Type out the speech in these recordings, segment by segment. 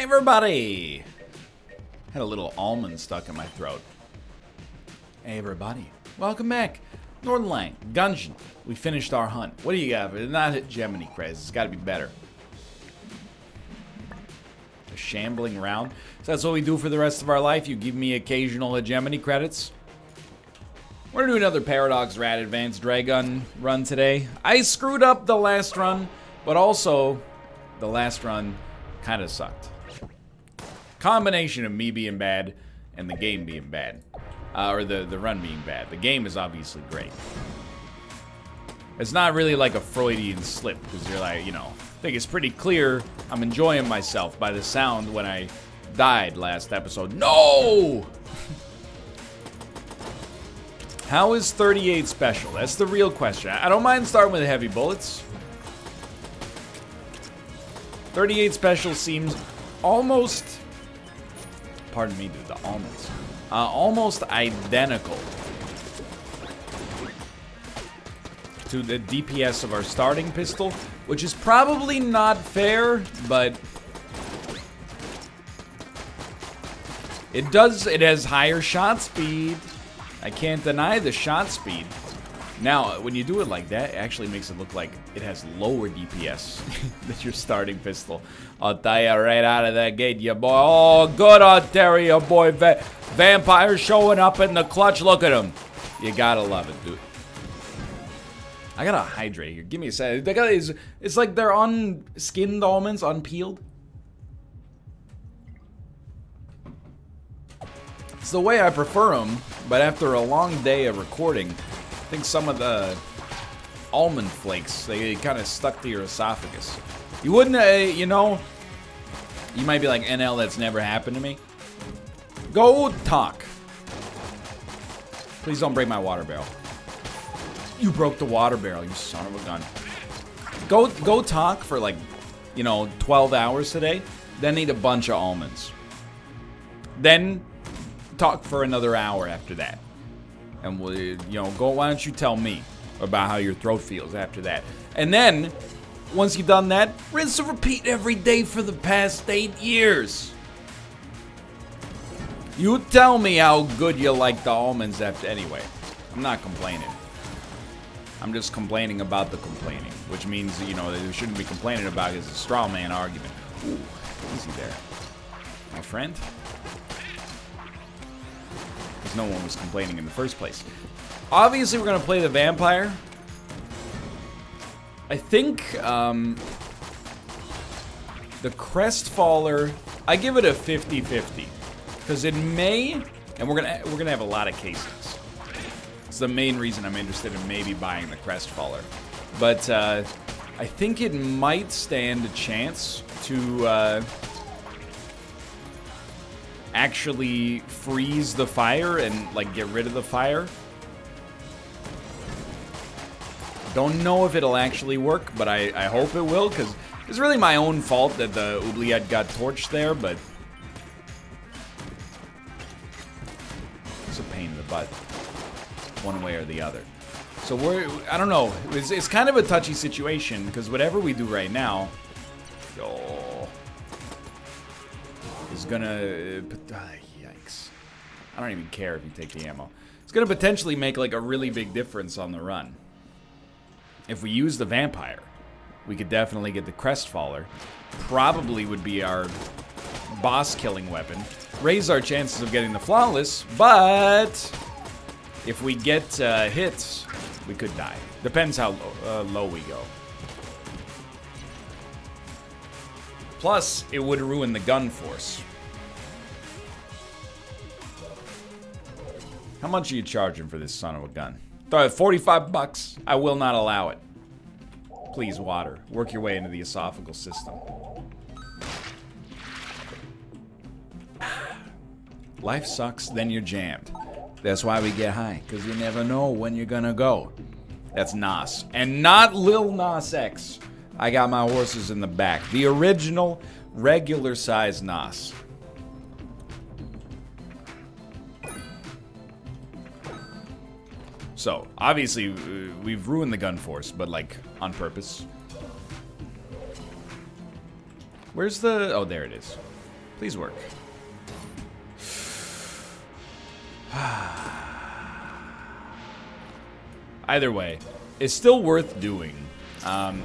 Hey everybody! Had a little almond stuck in my throat. Hey everybody, welcome back. Northernlion, Gungeon. We finished our hunt. What do you got? It's not hegemony craze. It's got to be better. A shambling round. So that's what we do for the rest of our life. You give me occasional hegemony credits. We're gonna do another Paradox Rat Advanced Dragun run today. I screwed up the last run, but also the last run kind of sucked. Combination of me being bad and the game being bad. Uh, or the, the run being bad. The game is obviously great. It's not really like a Freudian slip, because you're like, you know, I think it's pretty clear I'm enjoying myself by the sound when I died last episode. No! How is 38 special? That's the real question. I don't mind starting with heavy bullets. 38 special seems almost, pardon me, dude, the almonds, uh, almost identical to the DPS of our starting pistol, which is probably not fair, but it does, it has higher shot speed. I can't deny the shot speed. Now, uh, when you do it like that, it actually makes it look like it has lower DPS than your starting pistol. I'll tell you right out of that gate, you boy. Oh, good Ontario boy. Va vampire showing up in the clutch. Look at him. You gotta love it, dude. I gotta hydrate here. Give me a sec. They got, it's, it's like they're unskinned almonds, unpeeled. It's the way I prefer them, but after a long day of recording, think some of the almond flakes, they kind of stuck to your esophagus. You wouldn't, uh, you know, you might be like, NL, that's never happened to me. Go talk. Please don't break my water barrel. You broke the water barrel, you son of a gun. Go, go talk for like, you know, 12 hours today, then eat a bunch of almonds. Then talk for another hour after that. And we'll, you know, go, why don't you tell me about how your throat feels after that? And then, once you've done that, rinse and repeat every day for the past eight years. You tell me how good you like the almonds after, anyway. I'm not complaining. I'm just complaining about the complaining, which means, you know, we shouldn't be complaining about is a straw man argument. Ooh, easy there. My friend? Because no one was complaining in the first place. Obviously, we're going to play the vampire. I think, um... The Crestfaller, I give it a 50-50. Because it may, and we're gonna we're gonna have a lot of cases. It's the main reason I'm interested in maybe buying the Crestfaller. But uh, I think it might stand a chance to uh, actually freeze the fire and like get rid of the fire. Don't know if it'll actually work, but I, I hope it will, because it's really my own fault that the Oubliette got torched there, but... It's a pain in the butt, one way or the other. So we're, I don't know, it's, it's kind of a touchy situation, because whatever we do right now... gonna... Uh, yikes. I don't even care if you take the ammo. It's gonna potentially make like a really big difference on the run. If we use the vampire, we could definitely get the Crestfaller. Probably would be our boss killing weapon. Raise our chances of getting the flawless, but if we get uh, hits, we could die. Depends how uh, low we go. Plus, it would ruin the gun force. How much are you charging for this son of a gun? 45 bucks. I will not allow it. Please, water. Work your way into the esophageal system. Life sucks, then you're jammed. That's why we get high, because you never know when you're gonna go. That's Nas. And not Lil Nas X. I got my horses in the back. The original, regular size Nas. So, obviously, uh, we've ruined the gun force, but like, on purpose. Where's the... Oh, there it is. Please work. Either way, it's still worth doing. Um,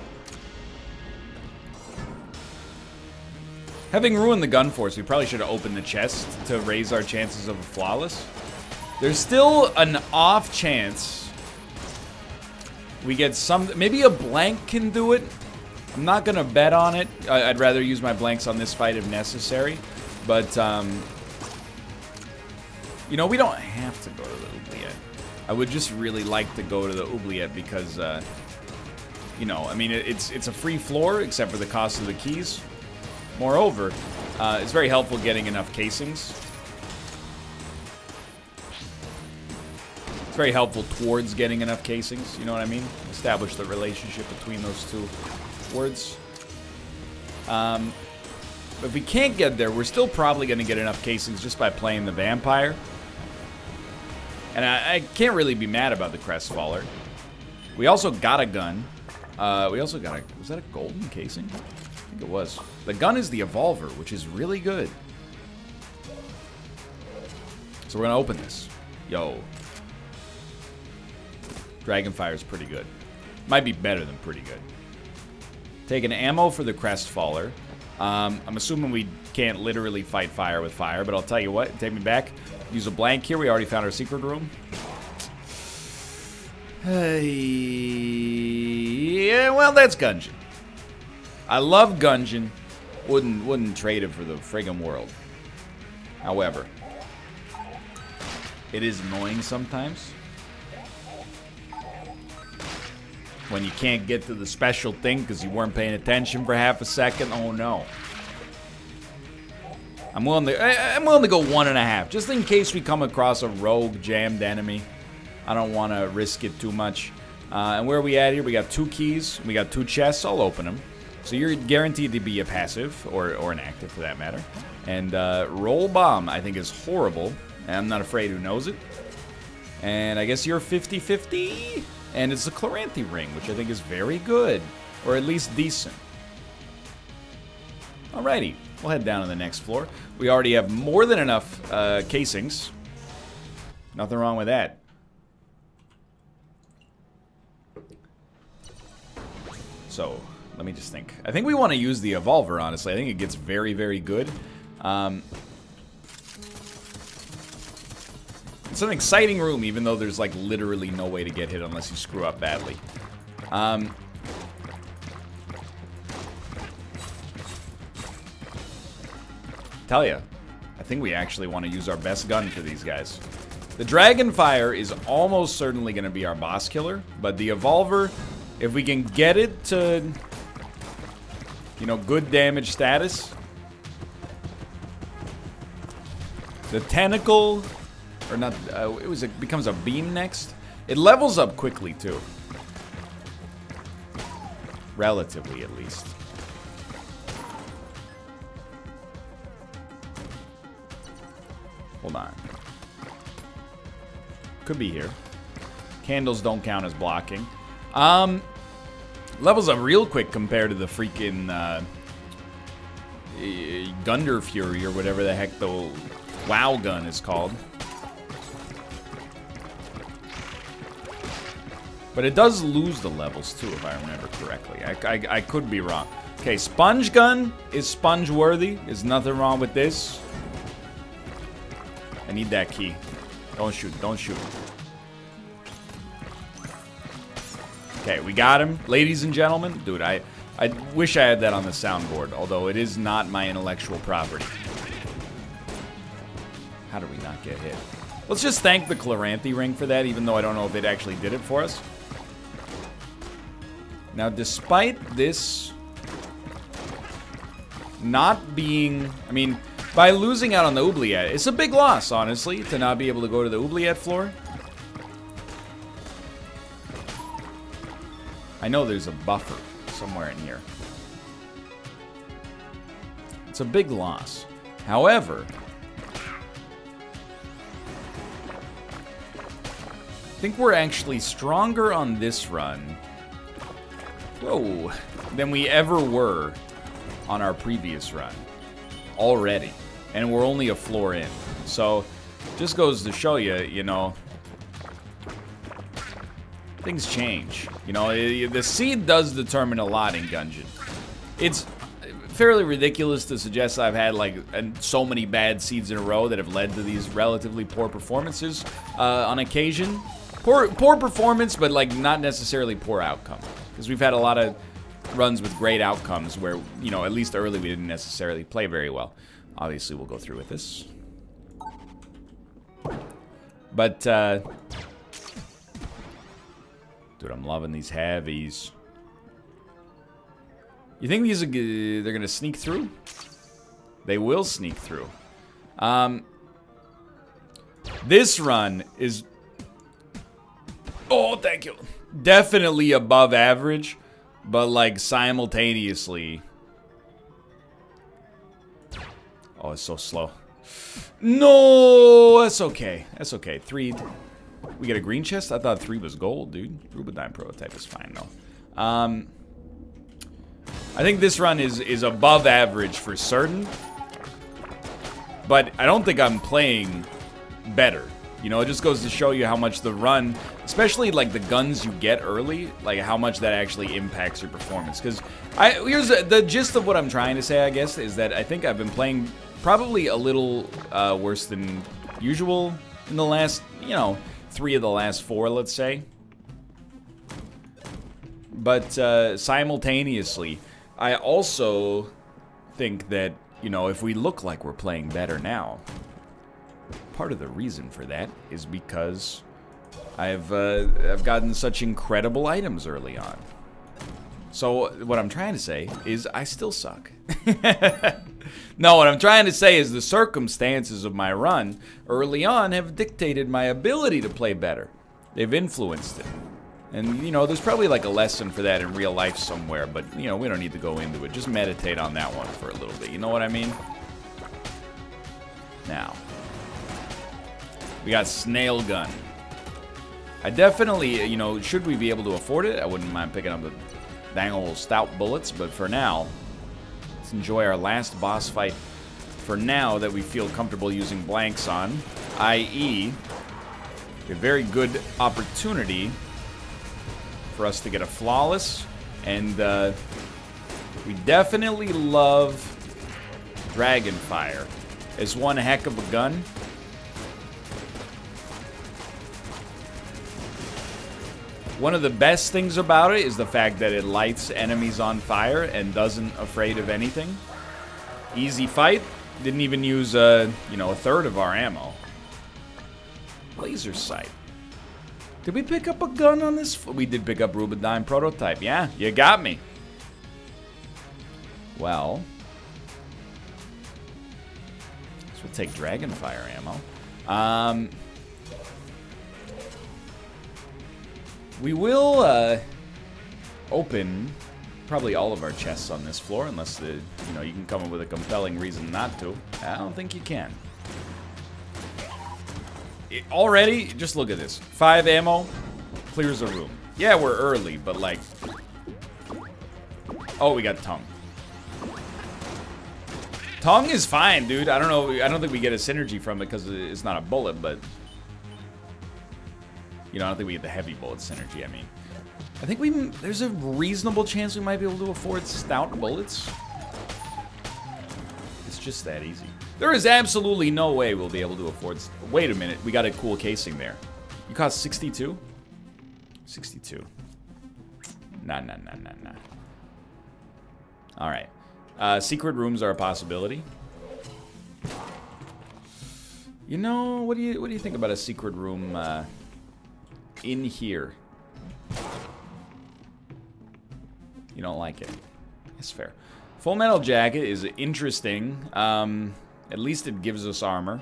having ruined the gun force, we probably should have opened the chest to raise our chances of a flawless. There's still an off chance we get some... Maybe a blank can do it. I'm not going to bet on it. I'd rather use my blanks on this fight if necessary. But, um, you know, we don't have to go to the Oubliette. I would just really like to go to the Oubliette because, uh, you know, I mean, it's it's a free floor except for the cost of the keys. Moreover, uh, it's very helpful getting enough casings. It's very helpful towards getting enough casings, you know what I mean? Establish the relationship between those two words. Um, if we can't get there, we're still probably going to get enough casings just by playing the Vampire. And I, I, can't really be mad about the Crestfaller. We also got a gun. Uh, we also got a... Was that a golden casing? I think it was. The gun is the Evolver, which is really good. So we're going to open this. Yo. Dragonfire is pretty good. Might be better than pretty good. Taking ammo for the Crestfaller. Um, I'm assuming we can't literally fight fire with fire, but I'll tell you what, take me back. Use a blank here. We already found our secret room. Hey, yeah, well, that's Gungeon. I love Gungeon. Wouldn't wouldn't trade it for the friggin' world. However, it is annoying sometimes. When you can't get to the special thing because you weren't paying attention for half a second. Oh no. I'm willing to I, am willing to go one and a half, just in case we come across a rogue jammed enemy. I don't want to risk it too much. Uh, and where are we at here? We got two keys. We got two chests. I'll open them. So you're guaranteed to be a passive, or, or an active for that matter. And uh, roll bomb, I think, is horrible. I'm not afraid who knows it. And I guess you're 50-50. And it's a Chloranthy ring, which I think is very good. Or at least decent. Alrighty. We'll head down to the next floor. We already have more than enough uh, casings. Nothing wrong with that. So, let me just think. I think we want to use the Evolver, honestly. I think it gets very, very good. Um, it's an exciting room, even though there's, like, literally no way to get hit unless you screw up badly. Um, Tell you, I think we actually want to use our best gun for these guys. The Dragonfire is almost certainly going to be our boss killer, but the Evolver, if we can get it to, you know, good damage status. The Tentacle, or not, uh, it was it becomes a beam next. It levels up quickly too. Relatively, at least. Hold on. Could be here. Candles don't count as blocking. Um, levels up real quick compared to the freaking uh, Gunderfury or whatever the heck the WoW gun is called. But it does lose the levels too, if I remember correctly. I, I, I could be wrong. Okay, Sponge Gun is sponge worthy. There's nothing wrong with this. I need that key. Don't shoot. Don't shoot. Okay, we got him. Ladies and gentlemen. Dude, I, I wish I had that on the soundboard, although it is not my intellectual property. How did we not get hit? Let's just thank the Chloranthy ring for that, even though I don't know if it actually did it for us. Now, despite this not being... I mean, by losing out on the Oubliette. It's a big loss, honestly, to not be able to go to the Oubliette floor. I know there's a buffer somewhere in here. It's a big loss. However, I think we're actually stronger on this run whoa, than we ever were on our previous run already. and we're only a floor in. So, just goes to show you, you know, things change. You know, the seed does determine a lot in Gungeon. It's fairly ridiculous to suggest I've had like so many bad seeds in a row that have led to these relatively poor performances uh, on occasion. Poor, poor performance, but like not necessarily poor outcome. Because we've had a lot of runs with great outcomes where, you know, at least early we didn't necessarily play very well. Obviously, we'll go through with this. But, uh, Dude, I'm loving these heavies. You think these are they're gonna sneak through? They will sneak through. Um, this run is oh, thank you. Definitely above average, but like simultaneously. Oh, it's so slow. No, that's okay. That's okay. Three. We get a green chest? I thought three was gold, dude. Rube-Adyne prototype is fine, though. Um, I think this run is, is above average for certain. But I don't think I'm playing better. You know, it just goes to show you how much the run, especially like the guns you get early, like how much that actually impacts your performance. Because I here's a, the gist of what I'm trying to say, I guess, is that I think I've been playing probably a little uh, worse than usual in the last, you know, three of the last four, let's say. But uh, simultaneously, I also think that, you know, if we look like we're playing better now, part of the reason for that is because I've, uh, I've gotten such incredible items early on. So what I'm trying to say is I still suck. no, what I'm trying to say is the circumstances of my run early on have dictated my ability to play better. They've influenced it. And, you know, there's probably like a lesson for that in real life somewhere, but, you know, we don't need to go into it. Just meditate on that one for a little bit. You know what I mean? Now, we got Snail Gun. I definitely, you know, should we be able to afford it, I wouldn't mind picking up the dang old stout bullets, but for now, let's enjoy our last boss fight for now that we feel comfortable using blanks on, i.e., a very good opportunity for us to get a flawless, and uh, we definitely love Dragonfire. It's one heck of a gun. One of the best things about it is the fact that it lights enemies on fire and doesn't afraid of anything. Easy fight. Didn't even use, uh, you know, a third of our ammo. Laser sight. Did we pick up a gun on this? We did pick up Rube-Adyne prototype. Yeah, you got me. Well. So we'll take Dragonfire ammo. Um... We will uh, open probably all of our chests on this floor, unless the, you know you can come up with a compelling reason not to. I don't think you can. It, already, just look at this. Five ammo clears a room. Yeah, we're early, but like... Oh, we got tongue. Tongue is fine, dude. I don't know. I don't think we get a synergy from it because it's not a bullet, but you know, I don't think we get the heavy bullet synergy, I mean. I think we there's a reasonable chance we might be able to afford stout bullets. It's just that easy. There is absolutely no way we'll be able to afford... Wait a minute, we got a cool casing there. You cost 62? 62. Nah, nah, nah, nah, nah. Alright. Uh, secret rooms are a possibility. You know, what do you what do you think about a secret room uh, in here. You don't like it. It's fair. Full Metal Jacket is interesting. Um, at least it gives us armor.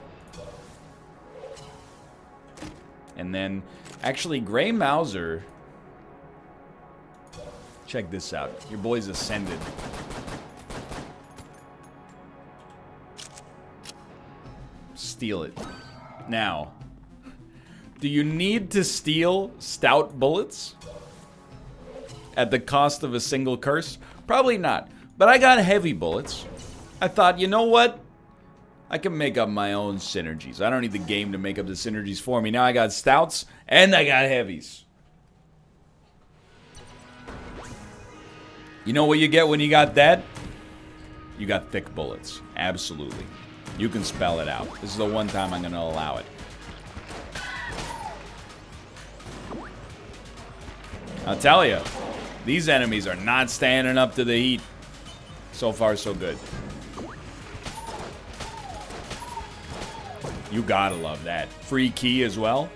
And then, actually, Grey Mauser... Check this out. Your boy's ascended. Steal it. Now, do you need to steal stout bullets? At the cost of a single curse? Probably not. But I got heavy bullets. I thought, you know what? I can make up my own synergies. I don't need the game to make up the synergies for me. Now I got stouts and I got heavies. You know what you get when you got that? You got thick bullets. Absolutely. You can spell it out. This is the one time I'm going to allow it. I'll tell you, these enemies are not standing up to the heat. So far, so good. You gotta love that. Free key as well.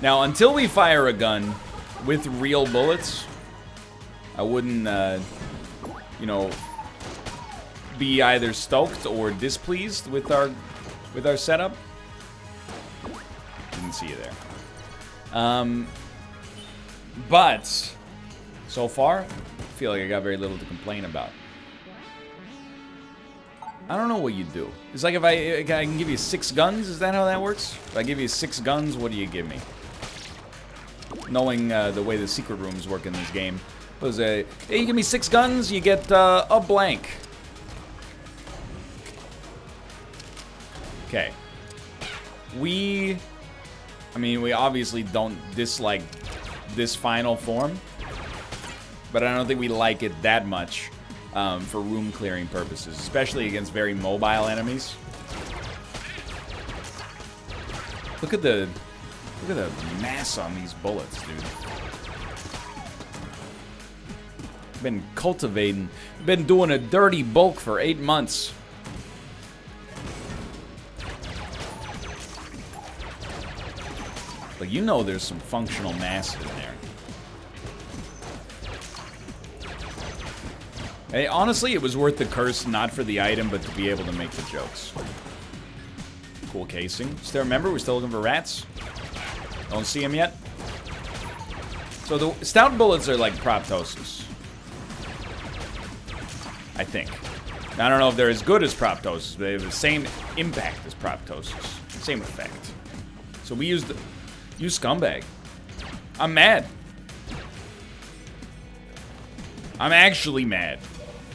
Now, until we fire a gun with real bullets, I wouldn't, uh, you know, be either stoked or displeased with our with our setup. Didn't see you there. Um, but so far, I feel like I got very little to complain about. I don't know what you do. It's like if I, I can give you six guns. Is that how that works? If I give you six guns, what do you give me? Knowing uh, the way the secret rooms work in this game, was a hey, you give me six guns, you get uh, a blank. Okay. We I mean, we obviously don't dislike this final form, but I don't think we like it that much um, for room clearing purposes, especially against very mobile enemies. Look at the look at the mass on these bullets, dude. Been cultivating, been doing a dirty bulk for eight months. You know there's some functional mass in there. Hey, honestly, it was worth the curse, not for the item, but to be able to make the jokes. Cool casing. Still remember, we're still looking for rats. Don't see them yet. So the stout bullets are like proptosis. I think. I don't know if they're as good as proptosis, but they have the same impact as proptosis. Same effect. So we used you scumbag. I'm mad. I'm actually mad.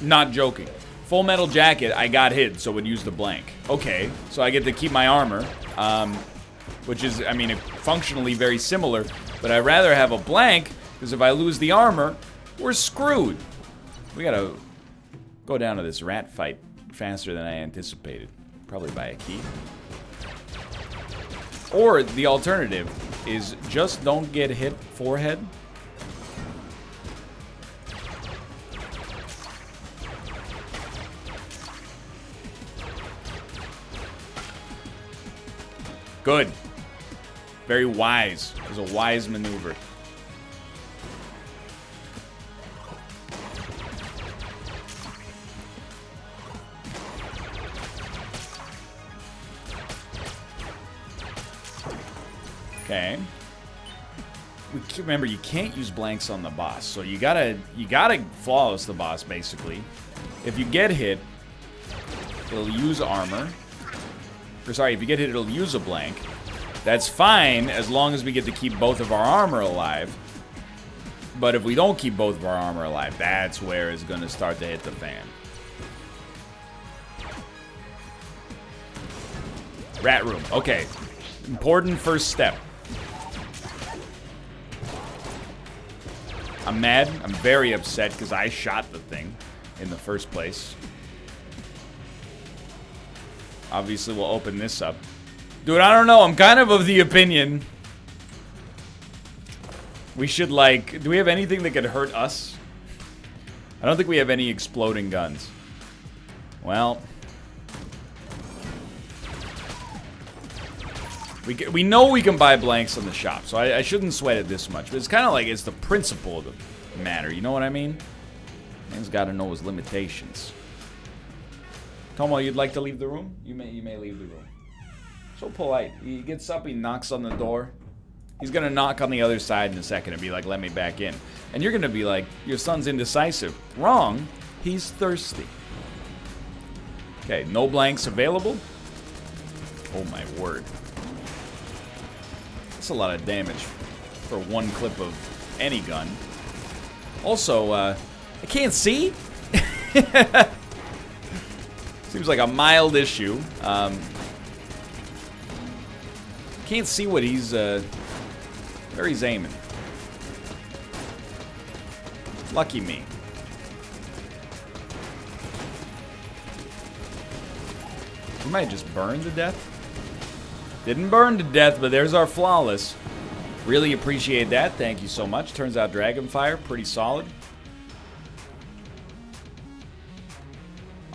Not joking. Full metal jacket, I got hit, so it use the blank. Okay, so I get to keep my armor, um, which is, I mean, functionally very similar, but I'd rather have a blank, because if I lose the armor, we're screwed. We gotta go down to this rat fight faster than I anticipated. Probably by a key. Or the alternative is just don't get hit forehead. Good. Very wise. It was a wise maneuver. Remember you can't use blanks on the boss, so you gotta you gotta flawless the boss basically. If you get hit, it'll use armor. Or sorry, if you get hit, it'll use a blank. That's fine as long as we get to keep both of our armor alive. But if we don't keep both of our armor alive, that's where it's gonna start to hit the fan. Rat room. Okay. Important first step. I'm mad. I'm very upset because I shot the thing in the first place. Obviously, we'll open this up. Dude, I don't know. I'm kind of of the opinion we should, like... Do we have anything that could hurt us? I don't think we have any exploding guns. Well... We, we know we can buy blanks in the shop, so I, I shouldn't sweat it this much. But it's kind of like it's the principle of the matter. You know what I mean? Man's got to know his limitations. Tomo, you'd like to leave the room? You may you may leave the room. So polite. He gets up, he knocks on the door. He's gonna knock on the other side in a second and be like, let me back in. And you're gonna be like, your son's indecisive. Wrong. He's thirsty. Okay, no blanks available. Oh my word. That's a lot of damage for one clip of any gun. Also, uh, I can't see? Seems like a mild issue. Um, can't see what he's, uh, where he's aiming. Lucky me. We might just burn to death. Didn't burn to death, but there's our flawless. Really appreciate that. Thank you so much. Turns out Dragonfire, pretty solid.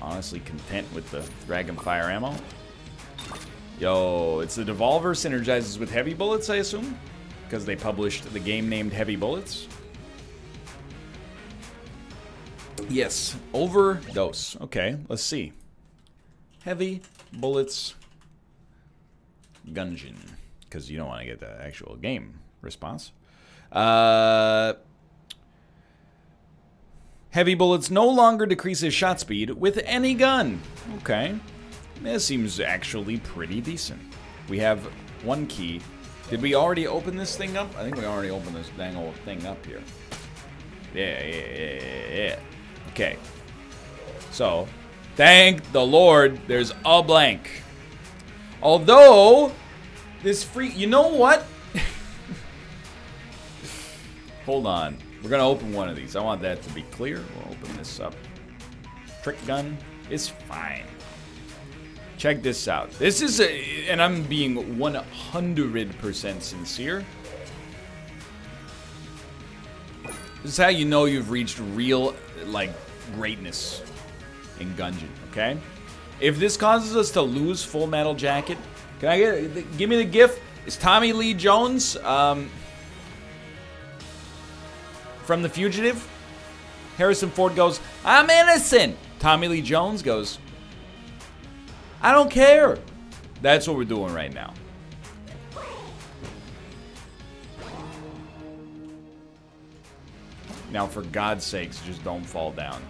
Honestly content with the Dragonfire ammo. Yo, it's the Devolver synergizes with Heavy Bullets, I assume? Because they published the game named Heavy Bullets. Yes, overdose. Okay, let's see. Heavy Bullets Gungeon. Because you don't want to get the actual game response. Uh, heavy bullets no longer decreases shot speed with any gun. Okay. This seems actually pretty decent. We have one key. Did we already open this thing up? I think we already opened this dang old thing up here. Yeah, yeah, yeah, yeah. Okay. So, thank the Lord, there's a blank. Although, this free... You know what? Hold on. We're going to open one of these. I want that to be clear. We'll open this up. Trick gun is fine. Check this out. This is a... And I'm being 100% sincere. This is how you know you've reached real, like, greatness in Gungeon, okay? If this causes us to lose Full Metal Jacket, can I get, give me the gift? Is Tommy Lee Jones, um, from The Fugitive? Harrison Ford goes, I'm innocent. Tommy Lee Jones goes, I don't care. That's what we're doing right now. Now, for God's sakes, just don't fall down.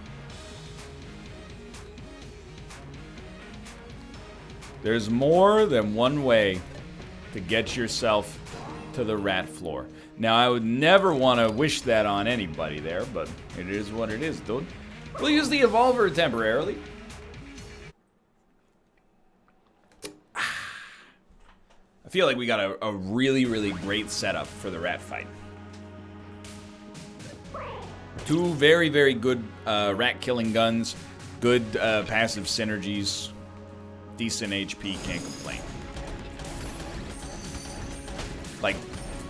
There's more than one way to get yourself to the rat floor. Now, I would never want to wish that on anybody there, but it is what it is, dude. We'll use the Evolver temporarily. I feel like we got a, a really, really great setup for the rat fight. Two very, very good uh, rat killing guns, good uh, passive synergies, decent HP, can't complain. Like,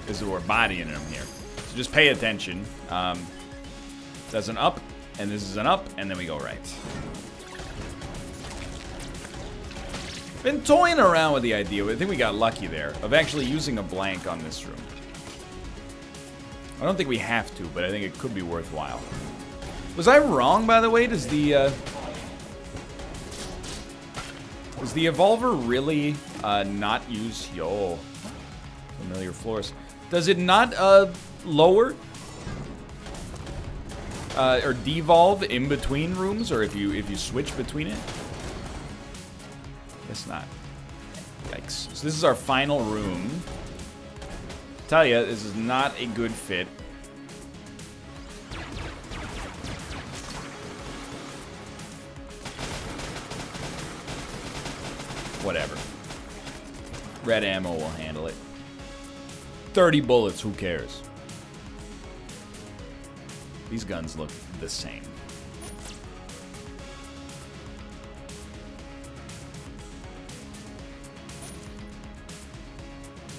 is we're bodying them here. So just pay attention. Um, that's an up, and this is an up, and then we go right. Been toying around with the idea, I think we got lucky there, of actually using a blank on this room. I don't think we have to, but I think it could be worthwhile. Was I wrong, by the way? Does the, uh... Does the Evolver really, uh, not use... Yo. Familiar floors. Does it not, uh, lower? Uh, or devolve in between rooms, or if you if you switch between it? Guess not. Yikes. So this is our final room tell you, this is not a good fit. Red ammo will handle it. 30 bullets, who cares? These guns look the same.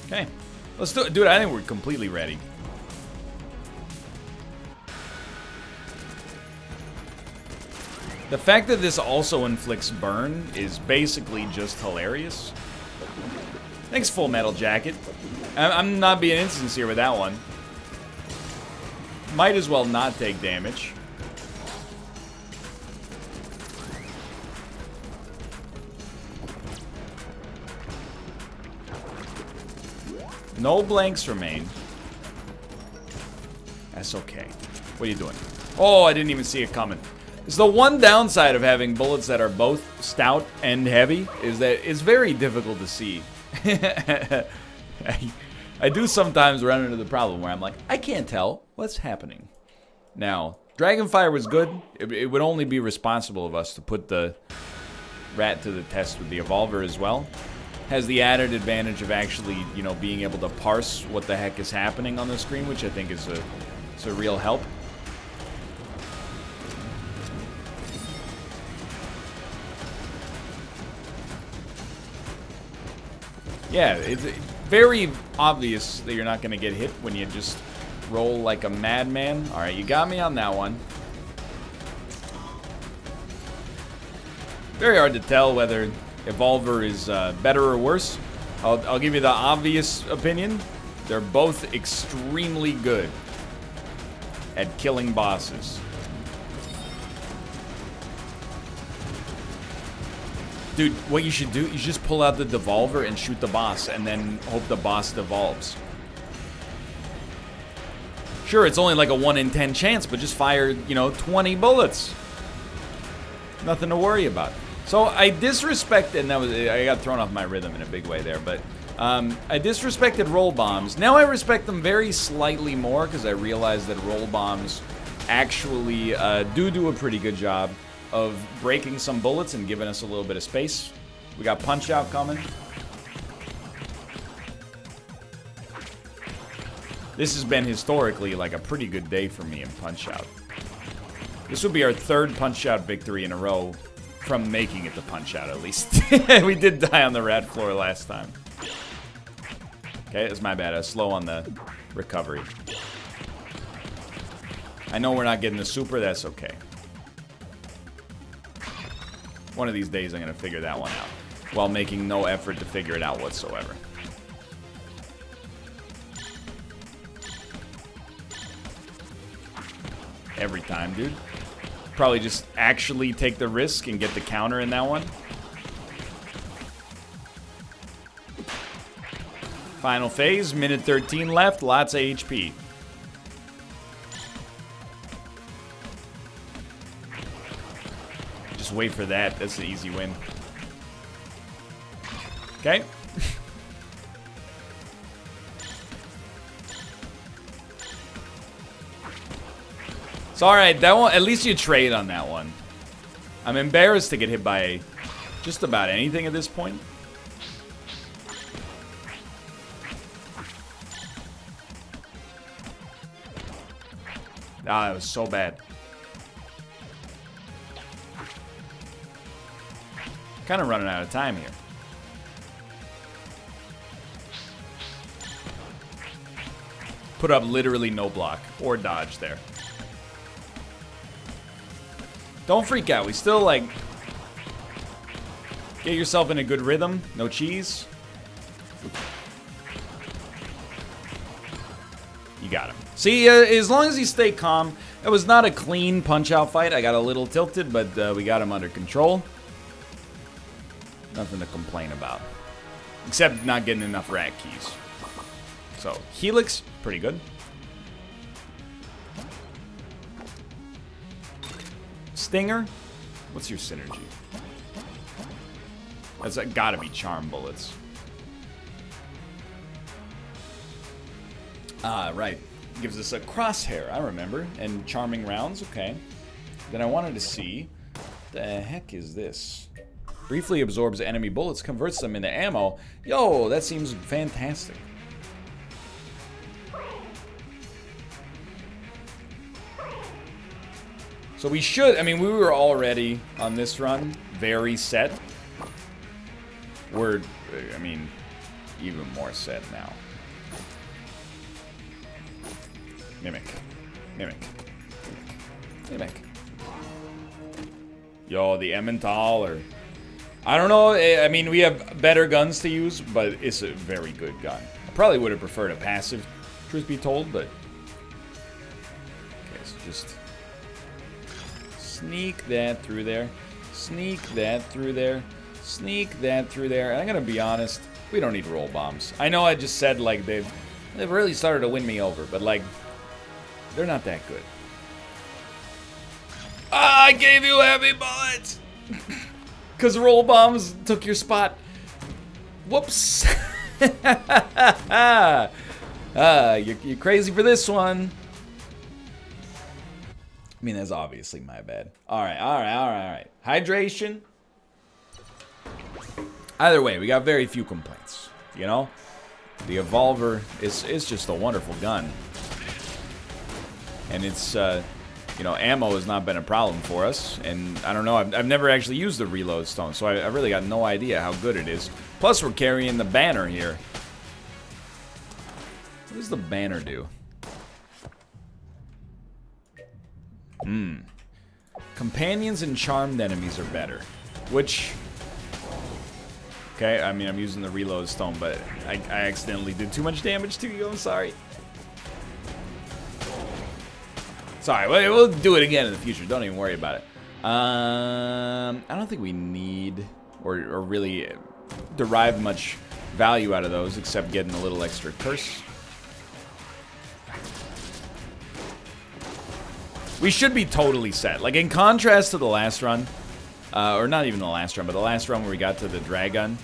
Okay. Let's do it. Dude, I think we're completely ready. The fact that this also inflicts burn is basically just hilarious. Thanks, Full Metal Jacket. I'm not being insincere with that one. Might as well not take damage. No blanks remain. That's okay. What are you doing? Oh, I didn't even see it coming. It's the one downside of having bullets that are both stout and heavy is that it's very difficult to see. I, I do sometimes run into the problem where I'm like, I can't tell what's happening. Now, Dragonfire was good. It, it would only be responsible of us to put the Rat to the test with the Evolver as well. Has the added advantage of actually, you know, being able to parse what the heck is happening on the screen, which I think is a, is a real help. Yeah, it's very obvious that you're not going to get hit when you just roll like a madman. All right, you got me on that one. Very hard to tell whether Evolver is uh, better or worse. I'll, I'll give you the obvious opinion. They're both extremely good at killing bosses. Dude, what you should do, you just pull out the Devolver and shoot the boss, and then hope the boss devolves. Sure, it's only like a 1 in 10 chance, but just fire, you know, 20 bullets. Nothing to worry about. So I disrespected, and that was, I got thrown off my rhythm in a big way there, but um, I disrespected roll bombs. Now I respect them very slightly more because I realize that roll bombs actually uh, do do a pretty good job of breaking some bullets and giving us a little bit of space. We got Punch Out coming. This has been historically like a pretty good day for me in Punch Out. This will be our third Punch Out victory in a row from making it to Punch Out at least. we did die on the rat floor last time. Okay, it's my bad. I was slow on the recovery. I know we're not getting the super, that's okay. One of these days I'm going to figure that one out while making no effort to figure it out whatsoever. Every time, dude. Probably just actually take the risk and get the counter in that one. Final phase, minute 13 left, lots of HP. Just wait for that. That's an easy win. Okay. it's alright. That one, at least you trade on that one. I'm embarrassed to get hit by just about anything at this point. Ah, that was so bad. Kind of running out of time here. Put up literally no block or dodge there. Don't freak out. We still, like, get yourself in a good rhythm. No cheese. You got him. See, uh, as long as you stay calm, it was not a clean punch-out fight. I got a little tilted, but uh, we got him under control. Nothing to complain about. Except not getting enough rat keys. So, Helix, pretty good. Stinger, what's your synergy? That's uh, gotta be charm bullets. Ah, right. Gives us a crosshair, I remember. And charming rounds, okay. Then I wanted to see, the heck is this? Briefly absorbs enemy bullets, converts them into ammo. Yo, that seems fantastic. So we should, I mean, we were already on this run very set. We're, I mean, even more set now. Mimic. Mimic. Mimic. Yo, the Emmental or I don't know. Eh, I mean, we have better guns to use, but it's a very good gun. I probably would have preferred a passive, truth be told, but... Okay, so just... Sneak that through there. Sneak that through there. Sneak that through there. And I'm to be honest, we don't need roll bombs. I know I just said, like, they've, they've really started to win me over, but, like, they're not that good. Ah, I gave you heavy bullets! Because roll bombs took your spot. Whoops. ah, you're, you're crazy for this one. I mean, that's obviously my bad. All right, all right, all right, all right. Hydration. Either way, we got very few complaints, you know? The Evolver is, is just a wonderful gun. And it's, uh, you know, ammo has not been a problem for us. And I don't know, I've, I've never actually used the reload stone, so I, I really got no idea how good it is. Plus, we're carrying the banner here. What does the banner do? Hmm. Companions and charmed enemies are better. Which... Okay, I mean, I'm using the reload stone, but I, I accidentally did too much damage to you. I'm sorry. Sorry, we'll do it again in the future. Don't even worry about it. Um, I don't think we need or, or really derive much value out of those except getting a little extra curse. We should be totally set. Like, in contrast to the last run, uh, or not even the last run, but the last run where we got to the Dragun,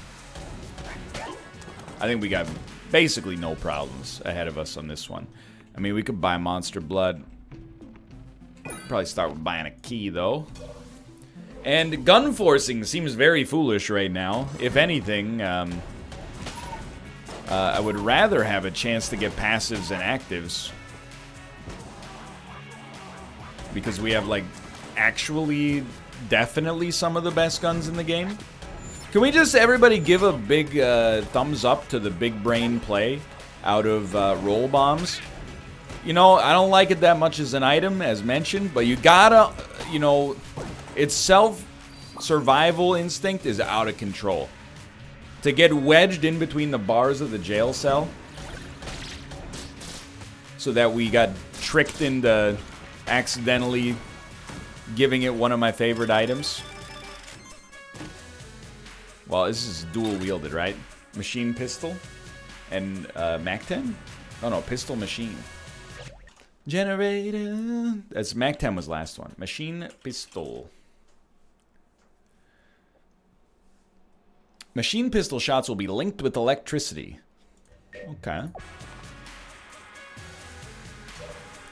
I think we got basically no problems ahead of us on this one. I mean, we could buy Monster Blood. Probably start with buying a key, though. And gun forcing seems very foolish right now. If anything, um, uh, I would rather have a chance to get passives and actives because we have, like, actually, definitely some of the best guns in the game. Can we just, everybody, give a big uh, thumbs up to the big brain play out of uh, roll bombs? You know, I don't like it that much as an item, as mentioned, but you gotta, you know, its self-survival instinct is out of control. To get wedged in between the bars of the jail cell so that we got tricked into accidentally giving it one of my favorite items. Well, this is dual wielded, right? Machine pistol and uh, MAC-10? Oh no, pistol machine. Generator. That's MAC-10 was last one. Machine pistol. Machine pistol shots will be linked with electricity. Okay.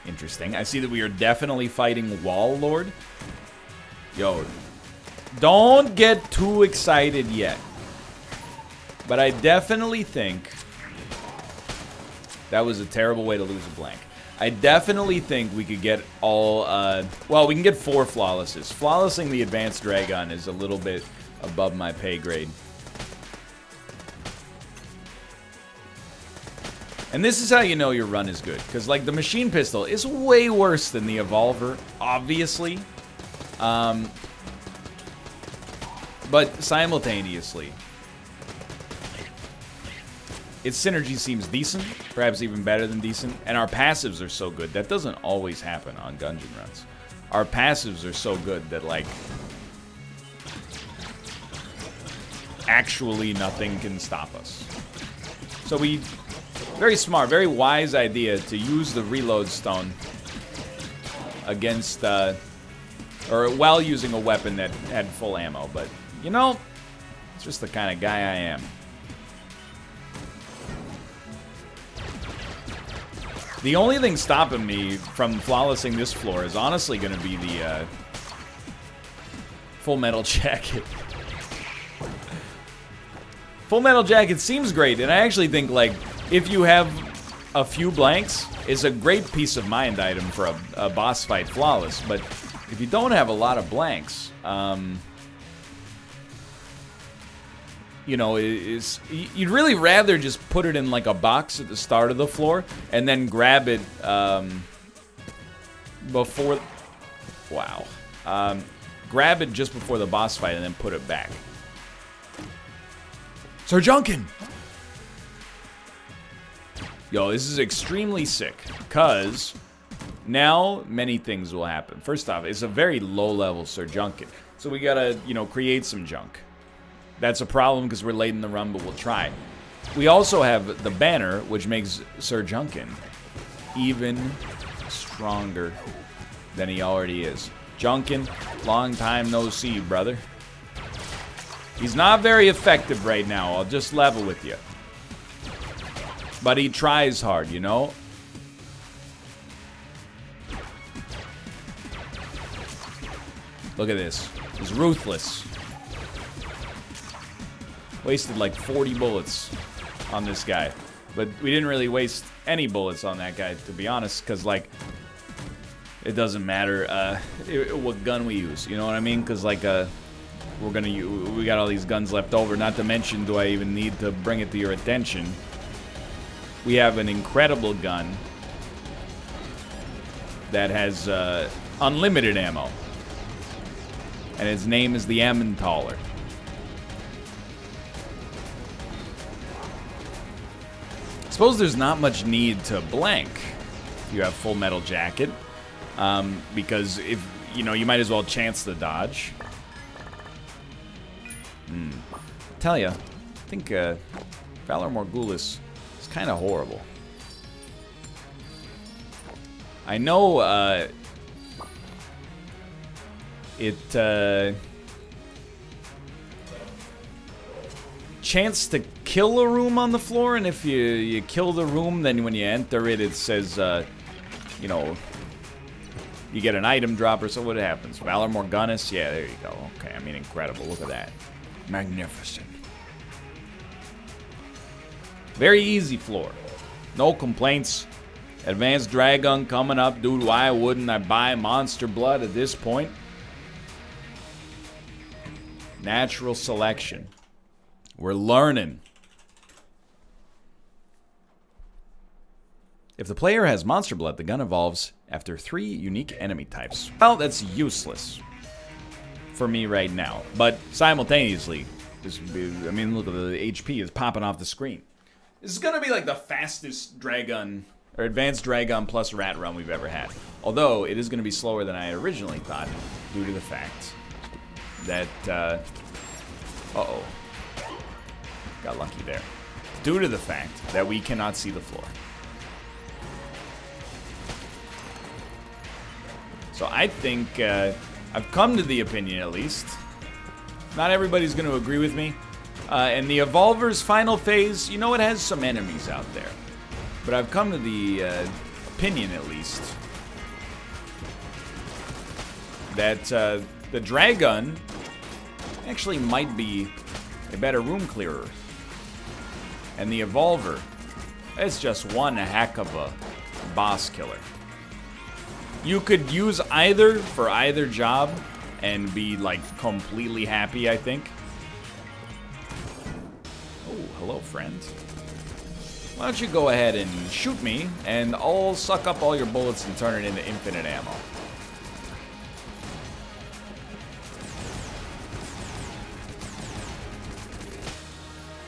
Interesting. I see that we are definitely fighting Wall Lord. Yo, don't get too excited yet. But I definitely think that was a terrible way to lose a blank. I definitely think we could get all, uh, well, we can get four flawlesses. Flawlessing the advanced Dragun is a little bit above my pay grade. And this is how you know your run is good. Because, like, the machine pistol is way worse than the Evolver, obviously. Um, but simultaneously, its synergy seems decent, perhaps even better than decent, and our passives are so good. That doesn't always happen on Gungeon runs. Our passives are so good that, like, actually nothing can stop us. So we very smart, very wise idea to use the reload stone against, uh, or while using a weapon that had full ammo. But, you know, it's just the kind of guy I am. The only thing stopping me from flawlessing this floor is honestly going to be the uh, Full Metal Jacket. Full Metal Jacket seems great, and I actually think, like, if you have a few blanks, it's a great piece of mind item for a, a boss fight flawless. But if you don't have a lot of blanks, um, you know, is you'd really rather just put it in like a box at the start of the floor and then grab it um, before. Wow. Um, grab it just before the boss fight and then put it back. Ser Junkan! Yo, this is extremely sick, because now many things will happen. First off, it's a very low-level Ser Junkan, so we gotta, you know, create some junk. That's a problem because we're late in the run, but we'll try. We also have the banner, which makes Ser Junkan even stronger than he already is. Junkan, long time no see, brother. He's not very effective right now, I'll just level with you. But he tries hard, you know? Look at this. He's ruthless. Wasted like 40 bullets on this guy. But we didn't really waste any bullets on that guy, to be honest, because, like, it doesn't matter uh, it, what gun we use. You know what I mean? Because, like, uh, we're gonna use, we got all these guns left over. Not to mention, do I even need to bring it to your attention? We have an incredible gun that has uh, unlimited ammo. And his name is the Emmentaler. Suppose there's not much need to blank you have full metal jacket. Um, because if, you know, you might as well chance the dodge. Hmm. Tell ya, I think uh, Valor Morghulis is kind of horrible. I know uh, it uh, chance to kill a room on the floor, and if you you kill the room, then when you enter it, it says, uh, you know, you get an item drop or so. What happens? Valor Morghulis? Yeah, there you go. Okay, I mean, incredible. Look at that. Magnificent. Very easy floor. No complaints. Advanced Dragun coming up. Dude, why wouldn't I buy Monster Blood at this point? Natural selection. We're learning. If the player has Monster Blood, the gun evolves after three unique enemy types. Well, that's useless for me right now. But simultaneously, this, I mean, look, the HP is popping off the screen. This is going to be like the fastest Dragun, or Advanced Dragun plus Rat run we've ever had. Although, it is going to be slower than I originally thought, due to the fact that, uh, uh-oh, got lucky there. Due to the fact that we cannot see the floor. So I think uh, I've come to the opinion, at least. Not everybody's going to agree with me. Uh, and the Evolver's final phase, you know, it has some enemies out there. But I've come to the uh, opinion, at least, that uh, the Dragon actually might be a better room clearer. And the Evolver is just one heck of a boss killer. You could use either for either job and be like completely happy, I think. Oh, hello, friend. Why don't you go ahead and shoot me, and I'll suck up all your bullets and turn it into infinite ammo.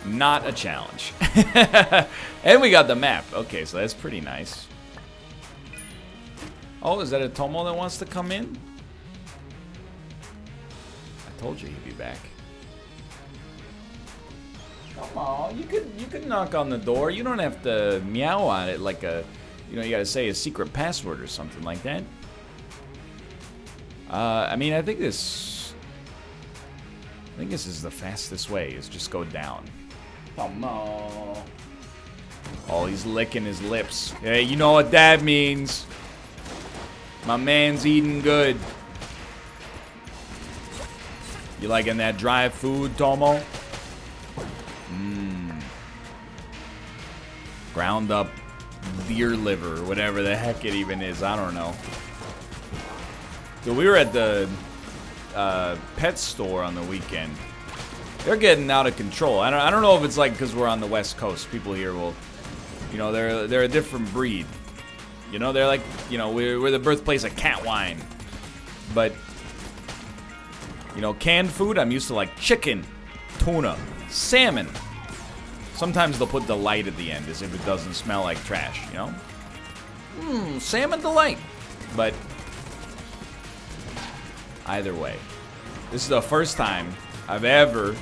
Not a challenge. and we got the map. Okay, so that's pretty nice. Oh, is that a Tomo that wants to come in? I told you he'd be back. Come on, you could you could knock on the door. You don't have to meow on it like a, you know, you gotta say a secret password or something like that. Uh, I mean, I think this, I think this is the fastest way. Is just go down. Come on. Oh, he's licking his lips. Hey, you know what that means. My man's eating good. You liking that dry food, Tomo? Mmm. Ground up deer liver, whatever the heck it even is. I don't know. So we were at the uh, pet store on the weekend. They're getting out of control. I don't, I don't know if it's like because we're on the West Coast. People here will, you know, they're they're a different breed. You know, they're like, you know, we're, we're the birthplace of cat wine. But, you know, canned food, I'm used to like chicken, tuna, salmon. Sometimes they'll put delight at the end as if it doesn't smell like trash, you know? Mmm, salmon delight. But, either way, this is the first time I've ever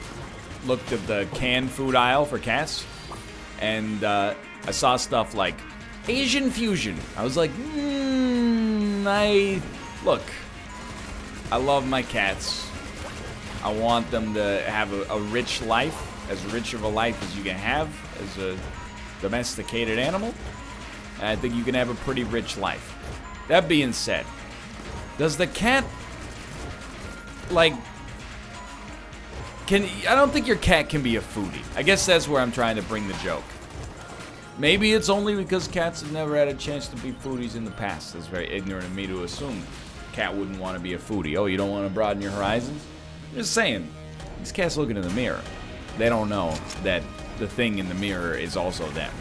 looked at the canned food aisle for cats. And uh, I saw stuff like Asian fusion. I was like, hmm, I look. I love my cats. I want them to have a, a, rich life, as rich of a life as you can have as a domesticated animal. And I think you can have a pretty rich life. That being said, does the cat like can I don't think your cat can be a foodie. I guess that's where I'm trying to bring the joke. Maybe it's only because cats have never had a chance to be foodies in the past. That's very ignorant of me to assume cat wouldn't want to be a foodie. Oh, you don't want to broaden your horizons? just saying, these cats looking in the mirror. They don't know that the thing in the mirror is also them.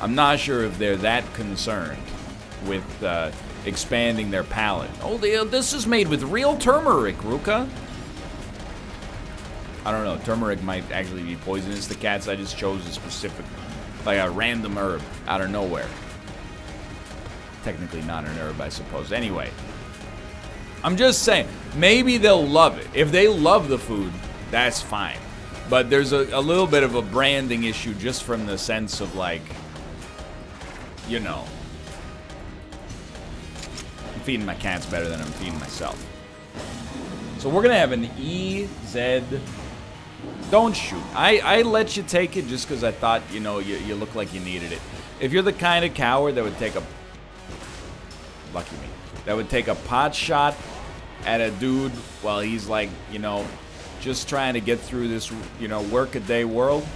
I'm not sure if they're that concerned with uh, expanding their palate. Oh, this is made with real turmeric, Ruka. I don't know. Turmeric might actually be poisonous. The cats I just chose a specific, like a random herb out of nowhere. Technically not an herb, I suppose. Anyway, I'm just saying, maybe they'll love it. If they love the food, that's fine. But there's a, a little bit of a branding issue just from the sense of like, you know, I'm feeding my cats better than I'm feeding myself. So we're gonna have an EZ. Don't shoot. I, I let you take it just because I thought, you know, you, you look like you needed it. If you're the kind of coward that would take a... Lucky me. That would take a pot shot at a dude while he's like, you know, just trying to get through this, you know, work-a-day world.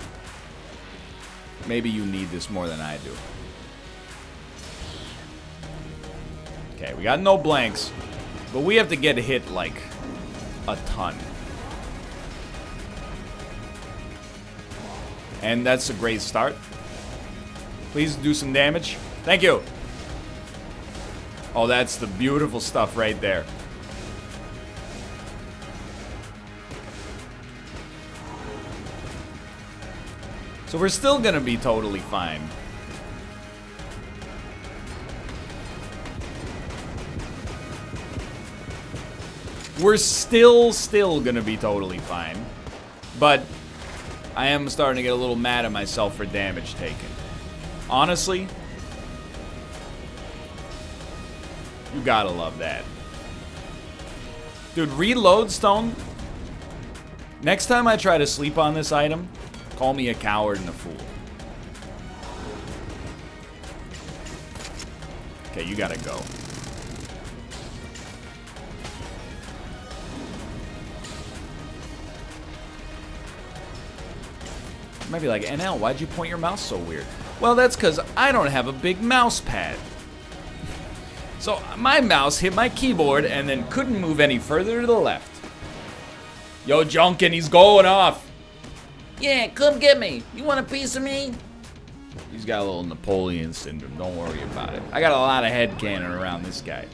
Maybe you need this more than I do. Okay, we got no blanks, but we have to get hit, like, a ton. And that's a great start. Please do some damage. Thank you. Oh, that's the beautiful stuff right there. So we're still gonna be totally fine. We're still, still gonna be totally fine. But I am starting to get a little mad at myself for damage taken. Honestly, you gotta love that. Dude, reload stone. Next time I try to sleep on this item, call me a coward and a fool. Okay, you gotta go. Might be like, NL, why'd you point your mouse so weird? Well, that's because I don't have a big mouse pad. So my mouse hit my keyboard and then couldn't move any further to the left. Yo, Junkan, he's going off. Yeah, come get me. You want a piece of me? He's got a little Napoleon syndrome. Don't worry about it. I got a lot of head cannon around this guy.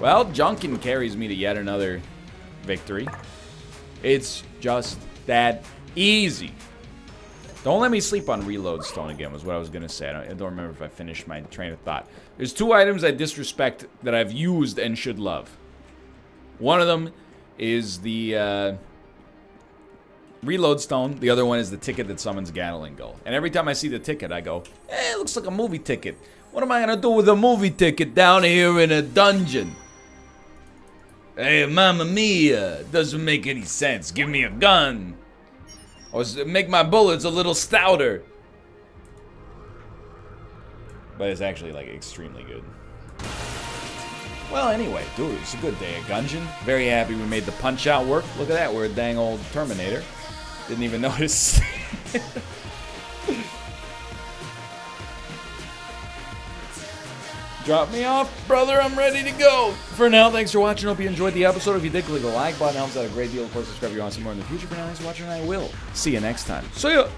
Well, Junkan carries me to yet another victory. It's just that Easy. Don't let me sleep on reload stone again was what I was going to say. I don't, I don't, remember if I finished my train of thought. There's two items I disrespect that I've used and should love. One of them is the uh, reload stone. The other one is the ticket that summons Gatling Gull. And every time I see the ticket, I go, eh, it looks like a movie ticket. What am I going to do with a movie ticket down here in a dungeon? Hey, mamma mia, doesn't make any sense. Give me a gun. Or make my bullets a little stouter. But it's actually, like, extremely good. Well, anyway, dude, it's a good day at Gungeon. Very happy we made the punch-out work. Look at that, we're a dang old Terminator. Didn't even notice. Drop me off, brother. I'm ready to go. For now, thanks for watching. Hope you enjoyed the episode. If you did, click the like button. Helps out a great deal. Of course, subscribe if you want to see more in the future. For now, thanks for watching, and I will see you next time. See ya.